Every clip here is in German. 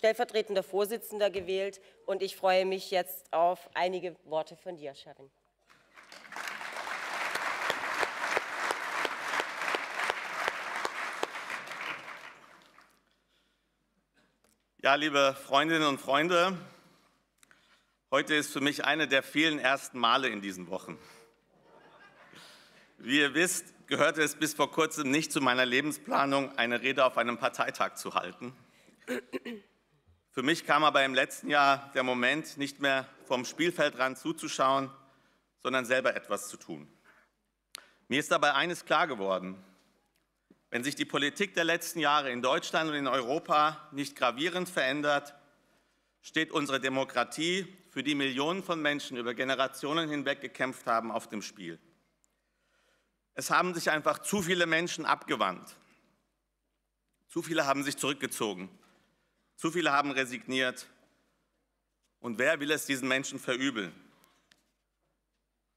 stellvertretender Vorsitzender gewählt. Und ich freue mich jetzt auf einige Worte von dir, Sharin. Ja, liebe Freundinnen und Freunde, heute ist für mich eine der vielen ersten Male in diesen Wochen. Wie ihr wisst, gehörte es bis vor kurzem nicht zu meiner Lebensplanung, eine Rede auf einem Parteitag zu halten. Für mich kam aber im letzten Jahr der Moment, nicht mehr vom Spielfeldrand zuzuschauen, sondern selber etwas zu tun. Mir ist dabei eines klar geworden. Wenn sich die Politik der letzten Jahre in Deutschland und in Europa nicht gravierend verändert, steht unsere Demokratie, für die Millionen von Menschen über Generationen hinweg gekämpft haben, auf dem Spiel. Es haben sich einfach zu viele Menschen abgewandt. Zu viele haben sich zurückgezogen. Zu viele haben resigniert. Und wer will es diesen Menschen verübeln?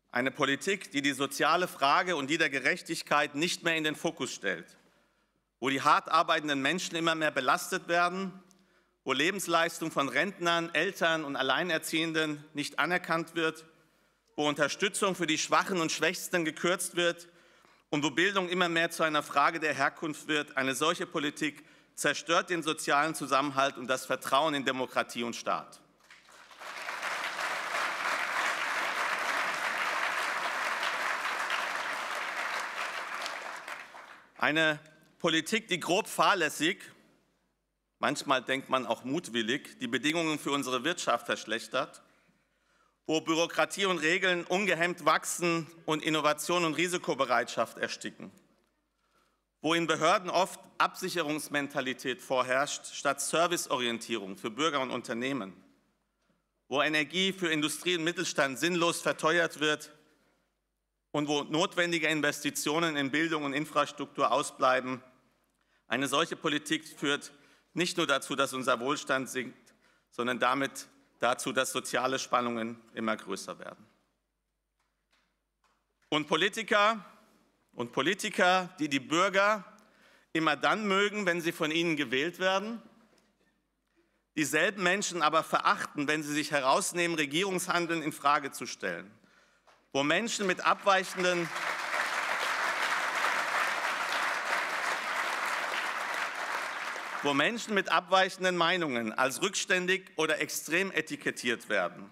Eine Politik, die die soziale Frage und die der Gerechtigkeit nicht mehr in den Fokus stellt wo die hart arbeitenden Menschen immer mehr belastet werden, wo Lebensleistung von Rentnern, Eltern und Alleinerziehenden nicht anerkannt wird, wo Unterstützung für die Schwachen und Schwächsten gekürzt wird und wo Bildung immer mehr zu einer Frage der Herkunft wird. Eine solche Politik zerstört den sozialen Zusammenhalt und das Vertrauen in Demokratie und Staat. Eine Politik, die grob fahrlässig, manchmal denkt man auch mutwillig, die Bedingungen für unsere Wirtschaft verschlechtert, wo Bürokratie und Regeln ungehemmt wachsen und Innovation und Risikobereitschaft ersticken, wo in Behörden oft Absicherungsmentalität vorherrscht statt Serviceorientierung für Bürger und Unternehmen, wo Energie für Industrie und Mittelstand sinnlos verteuert wird und wo notwendige Investitionen in Bildung und Infrastruktur ausbleiben, eine solche Politik führt nicht nur dazu, dass unser Wohlstand sinkt, sondern damit dazu, dass soziale Spannungen immer größer werden. Und Politiker und Politiker, die die Bürger immer dann mögen, wenn sie von ihnen gewählt werden, dieselben Menschen aber verachten, wenn sie sich herausnehmen, Regierungshandeln in Frage zu stellen, wo Menschen mit abweichenden wo Menschen mit abweichenden Meinungen als rückständig oder extrem etikettiert werden,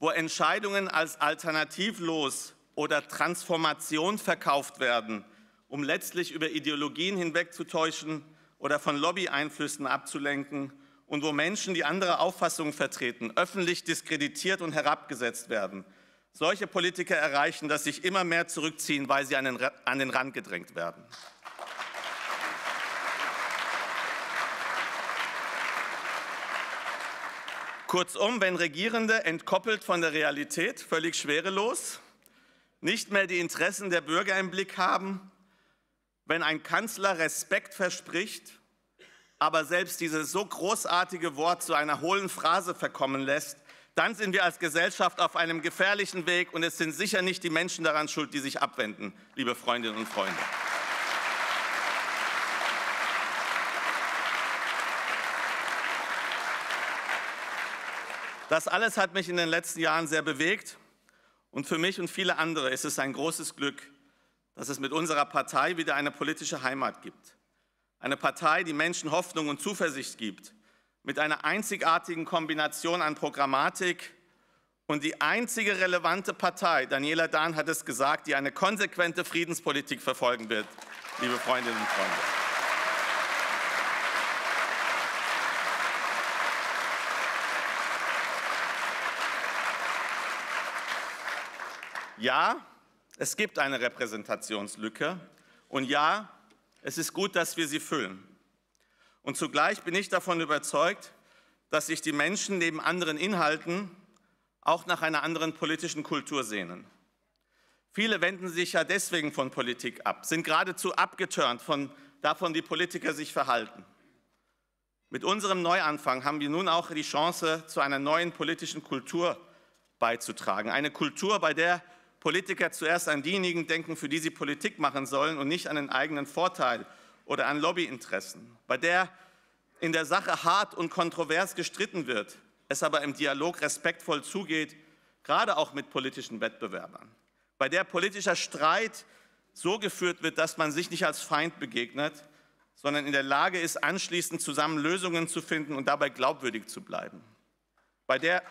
wo Entscheidungen als alternativlos oder Transformation verkauft werden, um letztlich über Ideologien hinwegzutäuschen oder von Lobbyeinflüssen abzulenken und wo Menschen, die andere Auffassungen vertreten, öffentlich diskreditiert und herabgesetzt werden. Solche Politiker erreichen, dass sich immer mehr zurückziehen, weil sie an den, an den Rand gedrängt werden. Kurzum, wenn Regierende entkoppelt von der Realität, völlig schwerelos, nicht mehr die Interessen der Bürger im Blick haben, wenn ein Kanzler Respekt verspricht, aber selbst dieses so großartige Wort zu einer hohlen Phrase verkommen lässt, dann sind wir als Gesellschaft auf einem gefährlichen Weg und es sind sicher nicht die Menschen daran schuld, die sich abwenden, liebe Freundinnen und Freunde. Das alles hat mich in den letzten Jahren sehr bewegt und für mich und viele andere ist es ein großes Glück, dass es mit unserer Partei wieder eine politische Heimat gibt. Eine Partei, die Menschen Hoffnung und Zuversicht gibt, mit einer einzigartigen Kombination an Programmatik und die einzige relevante Partei, Daniela Dahn hat es gesagt, die eine konsequente Friedenspolitik verfolgen wird, liebe Freundinnen und Freunde. Ja, es gibt eine Repräsentationslücke und ja, es ist gut, dass wir sie füllen. Und zugleich bin ich davon überzeugt, dass sich die Menschen neben anderen Inhalten auch nach einer anderen politischen Kultur sehnen. Viele wenden sich ja deswegen von Politik ab, sind geradezu abgetörnt von davon, wie Politiker sich verhalten. Mit unserem Neuanfang haben wir nun auch die Chance, zu einer neuen politischen Kultur beizutragen. Eine Kultur, bei der Politiker zuerst an diejenigen denken, für die sie Politik machen sollen und nicht an den eigenen Vorteil oder an Lobbyinteressen, bei der in der Sache hart und kontrovers gestritten wird, es aber im Dialog respektvoll zugeht, gerade auch mit politischen Wettbewerbern, bei der politischer Streit so geführt wird, dass man sich nicht als Feind begegnet, sondern in der Lage ist, anschließend zusammen Lösungen zu finden und dabei glaubwürdig zu bleiben. Bei der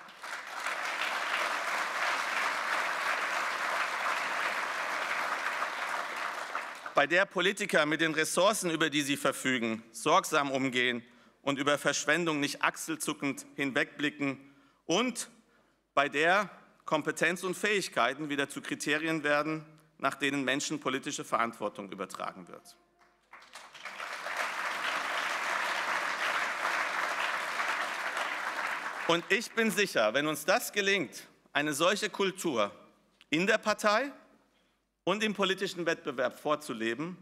bei der Politiker mit den Ressourcen, über die sie verfügen, sorgsam umgehen und über Verschwendung nicht achselzuckend hinwegblicken und bei der Kompetenz und Fähigkeiten wieder zu Kriterien werden, nach denen Menschen politische Verantwortung übertragen wird. Und ich bin sicher, wenn uns das gelingt, eine solche Kultur in der Partei und im politischen Wettbewerb vorzuleben,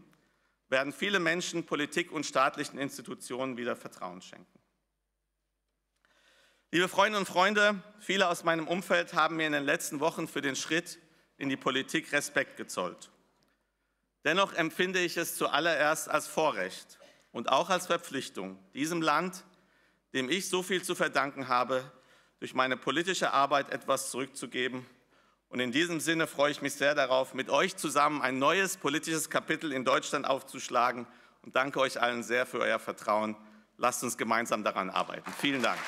werden viele Menschen Politik und staatlichen Institutionen wieder Vertrauen schenken. Liebe Freundinnen und Freunde, viele aus meinem Umfeld haben mir in den letzten Wochen für den Schritt in die Politik Respekt gezollt. Dennoch empfinde ich es zuallererst als Vorrecht und auch als Verpflichtung, diesem Land, dem ich so viel zu verdanken habe, durch meine politische Arbeit etwas zurückzugeben. Und in diesem Sinne freue ich mich sehr darauf, mit euch zusammen ein neues politisches Kapitel in Deutschland aufzuschlagen und danke euch allen sehr für euer Vertrauen. Lasst uns gemeinsam daran arbeiten. Vielen Dank.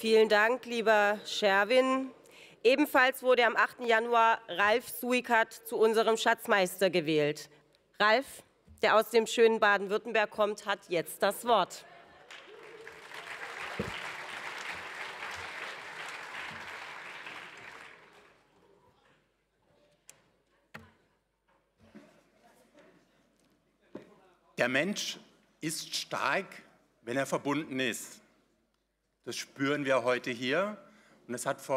Vielen Dank, lieber Scherwin. Ebenfalls wurde am 8. Januar Ralf Suikat zu unserem Schatzmeister gewählt. Ralf, der aus dem schönen Baden-Württemberg kommt, hat jetzt das Wort. Der Mensch ist stark, wenn er verbunden ist. Das spüren wir heute hier. Und es hat vor